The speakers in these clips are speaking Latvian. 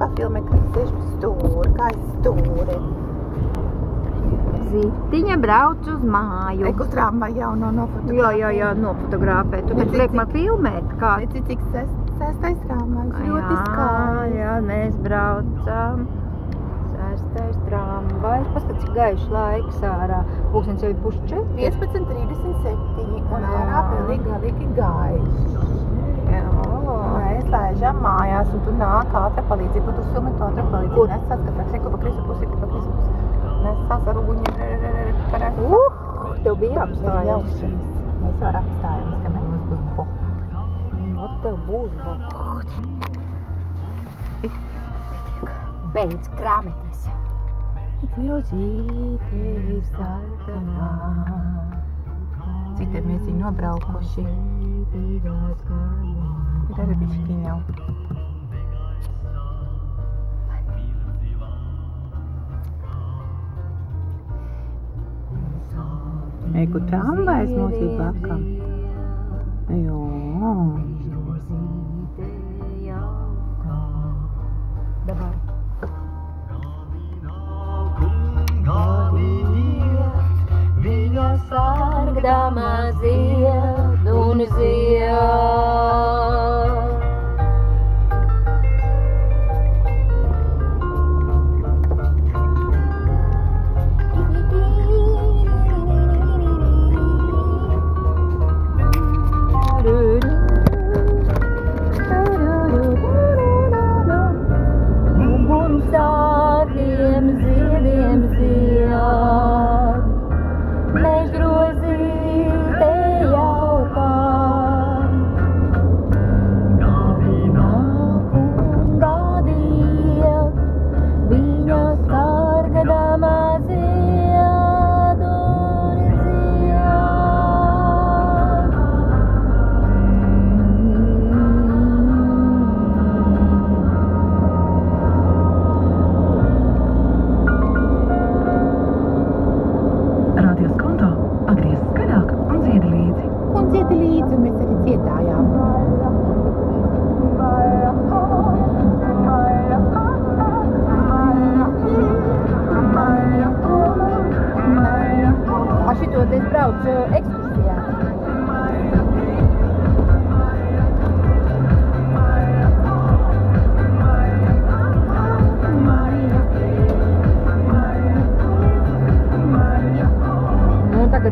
pafilmē, kad sēž uz stūri, kā es stūri. Zitiņa brauc uz māju. Eku tramvai jau no Jā, nofotografēju. jā, jā, nofotografē. Tu taču liek man filmēt, kā. Redzi, cik sest- sestais tramvajs. Ļoti Jā, skaisti. jā, mēs braucam. Sestais tramvajs. Paskat, cik gaišs laiks ārā. Pūkstens jau ir puš četri. 15.37 un Jā. ārā pilnīgi galīgi gaišs. Jā. Mēs lēžam mājās, un tu nāk ātrā palīdzība, un tu filmē to ātrā palīdzību. Kur? Nesās, ka tā seku pa krisu pusi, pa krisu pusi. Nesās ar uguņiem, re, re, re, re, parā. Uh, tev bija Tas ir apstājums. jaušanas. Mēs jau apstājamies, ka mēs būs bo. Ot tev būs vēl. Beidz krāpēties. Ļozīte sarkanā. Cik te mēs nobraukuši? Bišķiņ jau. Eiku tramvajs mums ir bakam. Jo. Mēs grozīte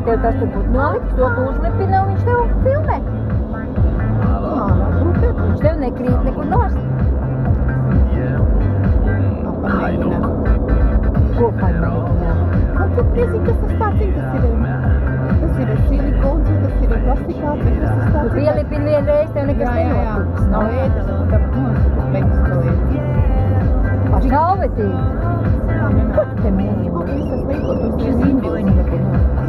те ще бутнали, защото уж ме пинал и ще опилме. Ще не крият некој нос. Ајдо. Копа не. Како презика со стаци да си да си решили конци, да си регости капи, да се стаци. Вие ли пили ле, сте нека сте нова тук. Но е, да се да пунаш, да Па шаове ти? Те ме, и се слепо, да се зимбиле ни да пинаш.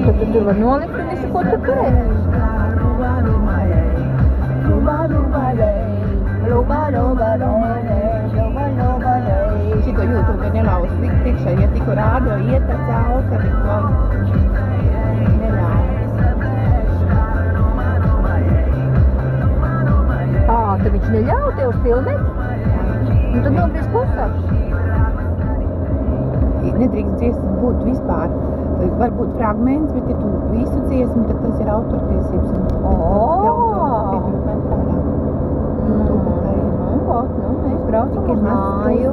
Un tad tu tur var nolikt un visu, ko tu turēsi. Šito jūtu, ka nelauz likt iekšā, ja tikko rādo iet ar cauri, tad to neļauj. Ā, tad viņš neļauj tev filmēt? Un tad nogriež klusāk. Nedrīkst dziesmu būt vispār. Varbūt fragments, bet ja tu visu dziesmu, tad tas ir autortiesības. ir. Nu, nu, mēs braucam uz māju.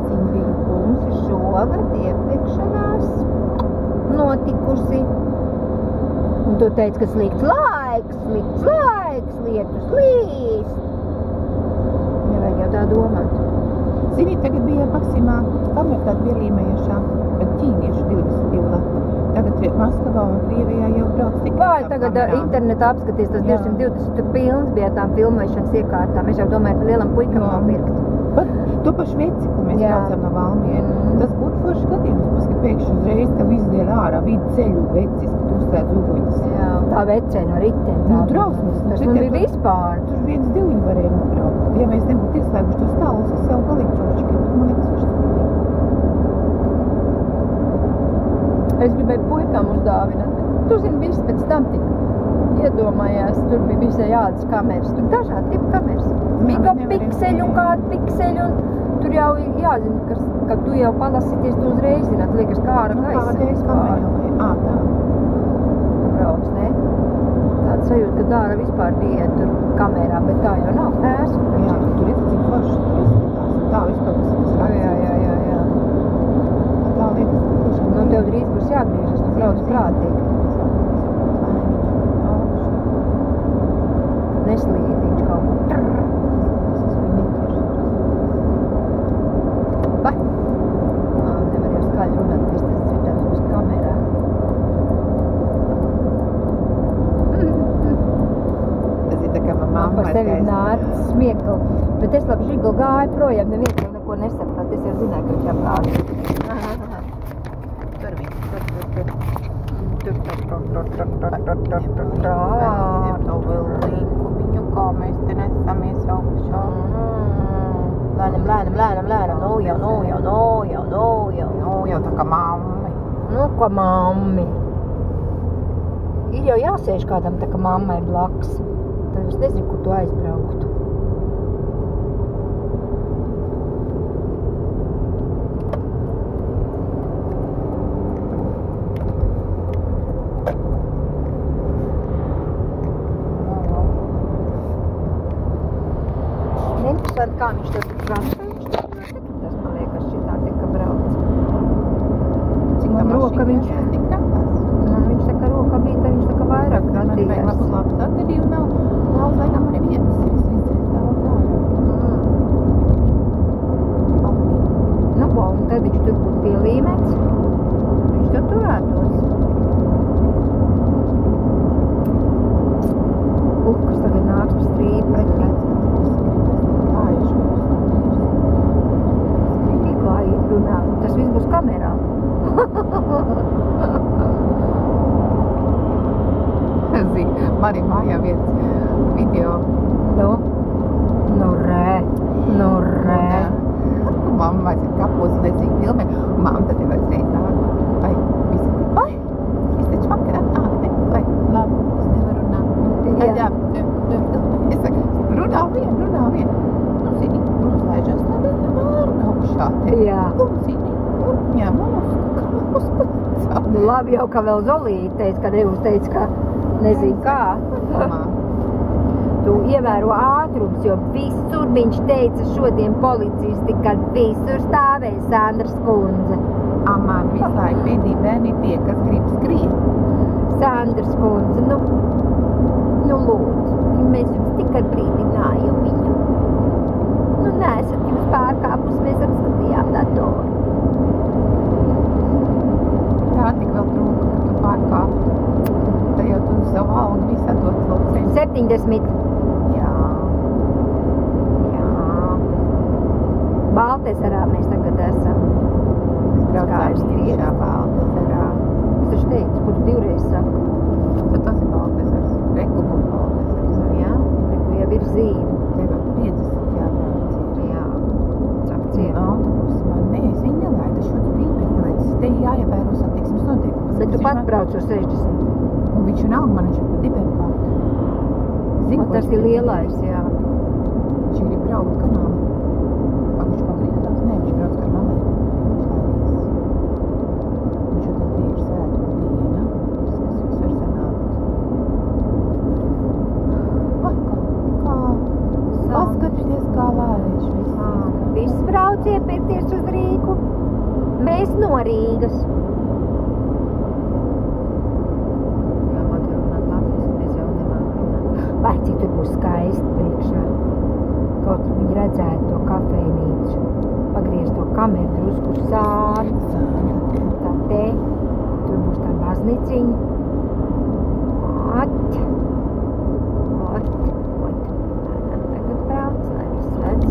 Mums ir šogad iepirkšanās notikusi. Un tu teici, ka slikts laiks, slikts laiks, lietus līst. Nevajag jau tā domāt. Zini, tagad bija Maksimā, kam ir tāda pielīmējušā, bet ķīniešu 22 lati. Maskavā un Krievijā jau brauc tik Vai tagad ar internetā apskaties, tas Jā. 220 tur pilns bija tām filmēšanas iekārtām. Es jau domāju, ka lielam puikam Jā. nopirkt. Pat to pašu veci, ko mēs Jā. braucam no Valmiera. Mm. Tas būtu forši gadījums, mums, ka pēkšņi uzreiz tev izdēļ ārā vidu ceļu vecis, ka tu uzstādz uguņas. Jā, tā vecē no ritēm. Nu, drausmas. Tas man ritē bija vispār. Tur viens divi varēja nobraukt. Ja mēs nebūtu ieslēguši tos tālus, es jau galīgi čočki. Man liekas, viņš Es gribēju puikām uzdāvināt, bet tu zini, viss pēc tam tik iedomājās, tur bija visai jādas kameras, tur dažādi tipi kameras. bet Megapikseli, pikseļi un kādi pikseļi. Un tur jau ir jāzina, kas, kad tu jau palasīties, tu uzreiz zināt, liekas, kā ar Nu, gaisa kādreiz kamerā vai... Ā, tā. ka brauc, ne? Tāda sajūta, ka dara vispār diētu tur kamerā, bet tā jau nav. Ēs. Jā, tur ir cik forši tur izskatās. Tā vispār tas tas protams, prātīgi. Neslīd viņš kaut kur trrr. par tevi nāca smiekli. Bet es labi žigli gāju projām, neviens jau neko nesapratu. Es jau zināju, ka viņam kāds. Aizņem to vilnīku, viņu kā mēs te nesamies augšā. Lēnam, lēnam, lēnam, lēnam. Nu jau, nu jau, nu jau, nu jau. Nu, jau tā kā mamma. Nu, ko mammi? Ir jau jāsēž kādam tā, ka mamma ir blakus. Tad es nezinu, kur tu aizbrauktu. coming. Arī mājā viens video. Nu, nu rē, nu rē. Un mamma ir kapos un viņu filmē. Mamma tad jau reiz nāk. Vai, visi, vai, es taču vakarā nāk, ne? Vai, labi, es nevaru runāt. Jā. Jā, tu, tu, tu, es saku, runā vien, runā vien. Nu, zini, uzlaižas tāda vārna augšā te. Jā. Un, zini, un ņem uz, kā uz plecā. Nu, labi jau, ka vēl Zolīte teica, ka Devus teica, ka nezinu kā. Tu ievēro ātrums, jo visur viņš teica šodien policisti, ka visur stāvēja Sandras kundze. a, man visu laiku pēdī bērni tie, kas grib skriet. Sandras kundze, nu, nu lūdzu, mēs jums tikai brīdinājām viņu. Nu, neesat jūs pārkāpus, mēs apskatījām datoru. Tā tik vēl trūka, ka tu pārkāptu. Jau tu savu algu visu atdot vēl ceļu. 70. Jā. Jā. Baltezerā mēs tagad esam. Mēs braucām Skaisti iekšā Valdezerā. Es taču teicu, kur divreiz saka. Tad tas ir Valdezers. Reku būs Valdezers. Nu, jā, reku jau ir zīme. Tev jau 50 jābrauc ir. Jā. Ciet. autobus man, viņu nelaidu, es šodien biju nelaidu. Te jāievēro satiksmes noteikums. Bet tu pat brauc uz 60. Viņš alga man viņš pat. Zini, Un ko tas ir lielais, jā. Viņš grib braukt kanālu. Ak, viņš pagriezās? Nē, viņš brauc. Viņš laidīs. Un šodien tie ir svētku diena. Tas, kas viss var sanākt. Vai, kā, kā, paskatieties, kā viss. Viss brauc iepirkties uz Rīgu. Mēs no Rīgas. Jā, man tur runāt latviski, mēs jau nemākam Vai cik tur būs skaisti priekšā. Kaut kur viņi redzētu to kafejnīcu. Pagriezt to kameru drusku uz sāni. Tā te. Tur būs tā bazniciņa. Ot. Ot. Lēnām tagad brauc, lai viss redz.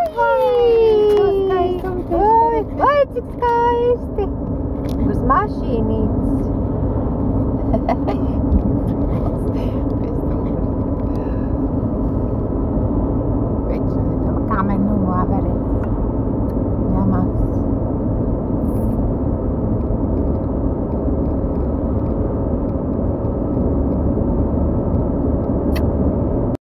Ui! Ir. oi, cik skaisti! Uz mašīnītes.